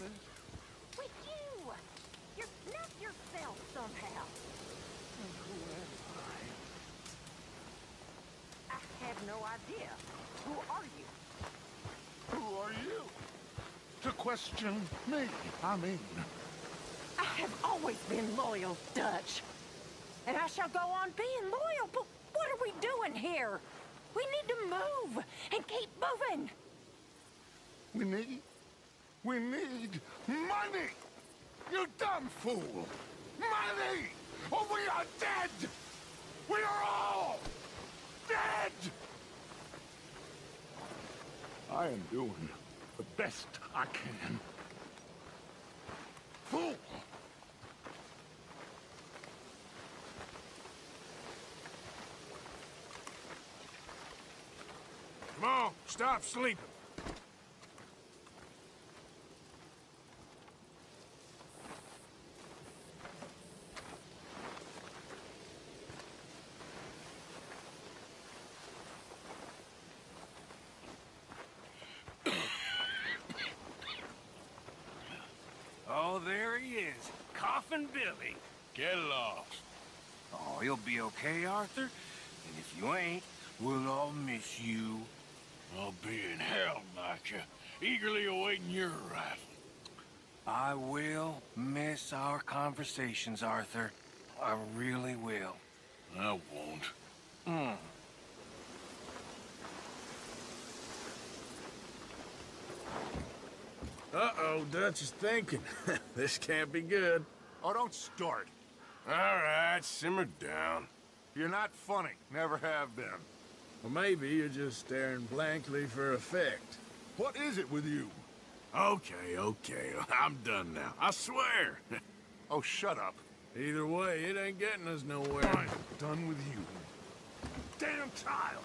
With you! You're not yourself somehow. And who am I? I have no idea. Who are you? Who are you? To question me, I mean. I have always been loyal, Dutch. And I shall go on being loyal, but what are we doing here? We need to move and keep moving. We need... We need money! You dumb fool! Money! Or we are dead! We are all dead! I am doing the best I can. Fool! Come on, stop sleeping. Oh, there he is. Coffin Billy. Get lost. Oh, he'll be okay, Arthur. And if you ain't, we'll all miss you. I'll be in hell, Micah, eagerly awaiting your arrival. I will miss our conversations, Arthur. I really will. I won't. Uh-oh, Dutch is thinking. this can't be good. Oh, don't start. All right, simmer down. You're not funny. Never have been. Or maybe you're just staring blankly for effect. What is it with you? Okay, okay, I'm done now. I swear. Oh, shut up. Either way, it ain't getting us nowhere. I'm done with you. Damn child!